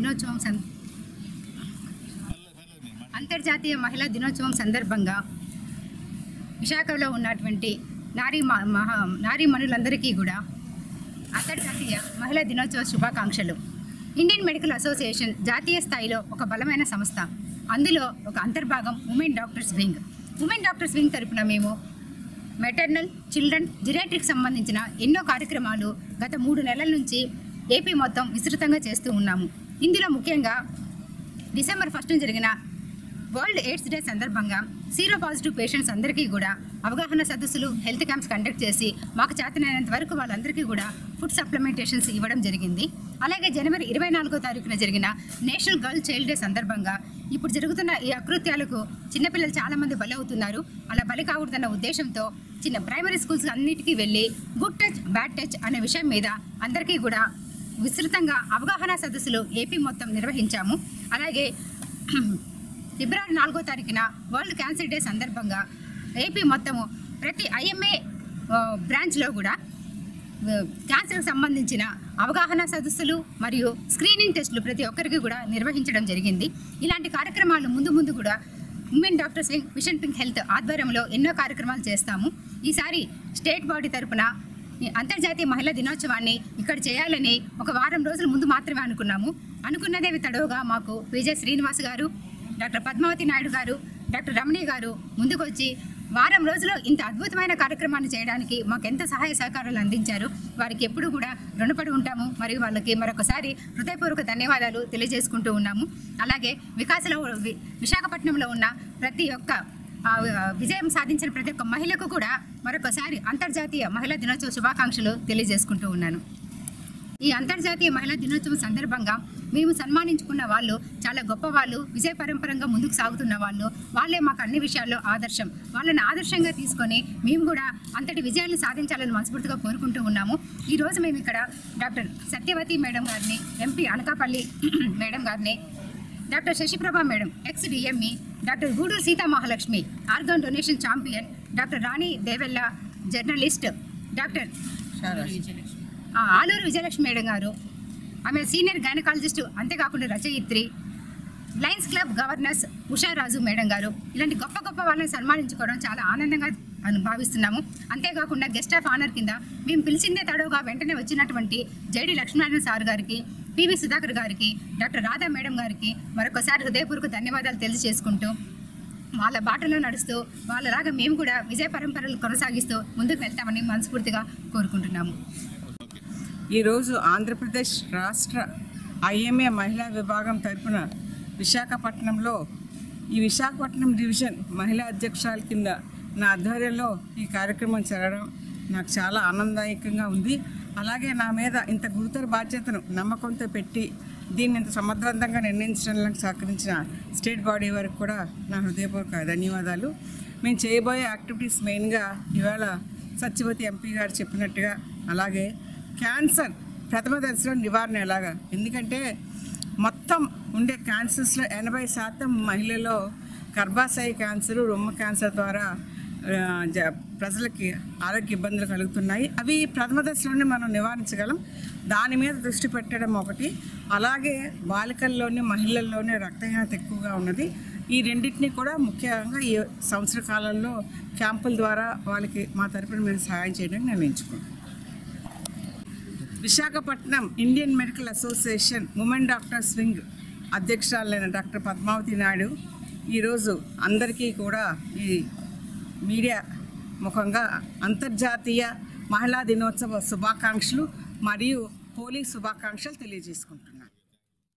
దినోత్సవం అంతర్జాతీయ మహిళా దినోత్సవం సందర్భంగా విశాఖలో ఉన్నటువంటి నారీ మహా నారీ మనులందరికీ కూడా అంతర్జాతీయ మహిళా దినోత్సవ శుభాకాంక్షలు. ఇండియన్ మెడికల్ అసోసియేషన్ జాతీయ స్థాయిలో ఒక బలమైన సంస్థ. అందులో ఒక అంతర్భాగం women doctors wing. Women doctors wing తరపున మేము మెటర్నల్ చిల్డ్రన్ జిరాట్రిక్ సంబంధించిన ఎన్నో కార్యక్రమాలు గత మూడు నెలల నుంచి ఏపీ మొత్తం విస్తృతంగా చేస్తూ ఉన్నాము. ఇందులో ముఖ్యంగా డిసెంబర్ ఫస్ట్ జరిగిన వరల్డ్ ఎయిడ్స్ డే సందర్భంగా సీరో పాజిటివ్ పేషెంట్స్ అందరికీ కూడా అవగాహన సదస్సులు హెల్త్ క్యాంప్స్ కండక్ట్ చేసి మాకు చేతనైనంత వరకు వాళ్ళందరికీ కూడా ఫుడ్ సప్లిమెంటేషన్స్ ఇవ్వడం జరిగింది. అలాగే జనవరి ఇరవై నాలుగో తారీఖున జరిగిన నేషనల్ గర్ల్ చైల్డ్ డే సందర్భంగా ఇప్పుడు జరుగుతున్న ఈ అకృత్యాలకు చిన్నపిల్లలు చాలామంది బలి అవుతున్నారు అలా బలి కాకూడదన్న ఉద్దేశంతో చిన్న ప్రైమరీ స్కూల్స్ అన్నిటికీ వెళ్ళి గుడ్ టచ్ బ్యాడ్ టచ్ అనే విషయం మీద అందరికీ కూడా విస్తృతంగా అవగాహన సదస్సులు ఏపీ మొత్తం నిర్వహించాము. అలాగే ఫిబ్రవరి నాలుగో తారీఖున వరల్డ్ క్యాన్సర్ డే సందర్భంగా ఏపీ మొత్తము ప్రతి ఐఎంఏ బ్రాంచ్లో కూడా క్యాన్సర్కి సంబంధించిన అవగాహన సదస్సులు మరియు స్క్రీనింగ్ టెస్టులు ప్రతి ఒక్కరికి కూడా నిర్వహించడం జరిగింది. ఇలాంటి కార్యక్రమాలు ముందు ముందు కూడా women doctors wing mission pink health ఆధ్వర్యంలో ఎన్నో కార్యక్రమాలు చేస్తాము. ఈసారి స్టేట్ బాడీ తరపున అంతర్జాతీయ మహిళా దినోత్సవాన్ని ఇక్కడ చేయాలని ఒక వారం రోజుల ముందు మాత్రమే అనుకున్నాము. అనుకున్నదేవి తడవుగా మాకు విజయ శ్రీనివాస్ గారు డాక్టర్ పద్మావతి నాయుడు గారు డాక్టర్ రమణి గారు ముందుకొచ్చి వారం రోజుల్లో ఇంత అద్భుతమైన కార్యక్రమాన్ని చేయడానికి మాకు ఎంత సహాయ సహకారాలు అందించారు. వారికి ఎప్పుడు కూడా రుణపడి ఉంటాము. మరియు వాళ్ళకి మరొకసారి హృదయపూర్వక ధన్యవాదాలు తెలియజేసుకుంటూ ఉన్నాము. అలాగే వికాసలో వి- విశాఖపట్నంలో ఉన్న ప్రతి ఒక్క విజయం సాధించిన ప్రతి ఒక్క మహిళకు కూడా మరొకసారి అంతర్జాతీయ మహిళా దినోత్సవ శుభాకాంక్షలు తెలియజేసుకుంటూ ఉన్నాను. ఈ అంతర్జాతీయ మహిళా దినోత్సవం సందర్భంగా మేము సన్మానించుకున్న వాళ్ళు చాలా గొప్ప వాళ్ళు విజయ పరంపరంగా ముందుకు సాగుతున్న వాళ్ళు వాళ్ళే మాకు అన్ని విషయాల్లో ఆదర్శం. వాళ్ళని ఆదర్శంగా తీసుకొని మేము కూడా అంతటి విజయాలు సాధించాలని మనస్ఫూర్తిగా కోరుకుంటూ ఉన్నాము. ఈరోజు మేము ఇక్కడ డాక్టర్ సత్యవతి మేడం గారిని ఎంపీ అనకాపల్లి మేడం గారిని doctor Sasiprabha madam ex DME doctor Guduru Seetha Mahalakshmi organ donation champion doctor Rani Devella journalist doctor Aluru Vijayalakshmi madam గారు ఆమె సీనియర్ గైనకాలజిస్టు అంతేకాకుండా రచయిత్రి Lions Club governors Usharaju madam గారు. ఇలాంటి గొప్ప గొప్ప వాళ్ళని సన్మానించుకోవడం చాలా ఆనందంగా అను భావిస్తున్నాము అంతేకాకుండా గెస్ట్ ఆఫ్ ఆనర్ కింద మేము పిలిచిందే తడవుగా వెంటనే వచ్చినటువంటి జేడి లక్ష్మీనారాయణ సార్ గారికి పివి సుధాకర్ గారికి డాక్టర్ రాధా మేడం గారికి మరొకసారి హృదయపూర్వక ధన్యవాదాలు తెలియజేసుకుంటూ వాళ్ళ బాటలో నడుస్తూ వాళ్ళలాగా మేము కూడా విజయ పరంపరలు కొనసాగిస్తూ ముందుకు వెళ్తామని మనస్ఫూర్తిగా కోరుకుంటున్నాము. ఈరోజు ఆంధ్రప్రదేశ్ రాష్ట్ర ఐఎంఏ మహిళా విభాగం తరపున విశాఖపట్నంలో ఈ విశాఖపట్నం డివిజన్ మహిళా అధ్యక్షురాల కింద నా ఆధ్వర్యంలో ఈ కార్యక్రమం జరగడం నాకు చాలా ఆనందదాయకంగా ఉంది. అలాగే నా మీద ఇంత గురుతర బాధ్యతను నమ్మకంతో పెట్టి దీన్ని ఇంత సమర్థవంతంగా నిర్ణయించడానికి సహకరించిన స్టేట్ బాడీ వరకు కూడా నా హృదయపూర్వక ధన్యవాదాలు. మేము చేయబోయే యాక్టివిటీస్ మెయిన్గా ఇవాళ సత్యవతి ఎంపీ గారు చెప్పినట్టుగా అలాగే క్యాన్సర్ ప్రథమ దశలో నివారణ ఎలాగా? ఎందుకంటే మొత్తం ఉండే క్యాన్సర్స్లో ఎనభై శాతం మహిళల్లో గర్భాశయ క్యాన్సర్ రొమ్ము క్యాన్సర్ ద్వారా ప్రజలకి ఆరోగ్య ఇబ్బందులు కలుగుతున్నాయి. అవి ప్రథమ దశలోనే మనం నివారించగలం. దాని మీద దృష్టి పెట్టడం ఒకటి. అలాగే బాలికల్లోనే మహిళల్లోనే రక్తహీనత ఎక్కువగా ఉన్నది. ఈ రెండింటిని కూడా ముఖ్యంగా ఈ సంవత్సర కాలంలో క్యాంపుల ద్వారా వాళ్ళకి మా తరపున మేము సహాయం చేయడానికి నిర్ణయించుకున్నాం Visakhapatnam Indian Medical Association women doctors wing అధ్యక్షురాలైన doctor Padmavathi Naidu ఈరోజు అందరికీ కూడా ఈ మీడియా ముఖంగా అంతర్జాతీయ మహిళా దినోత్సవ శుభాకాంక్షలు మరియు హోలీ శుభాకాంక్షలు తెలియజేసుకుంటున్నాను.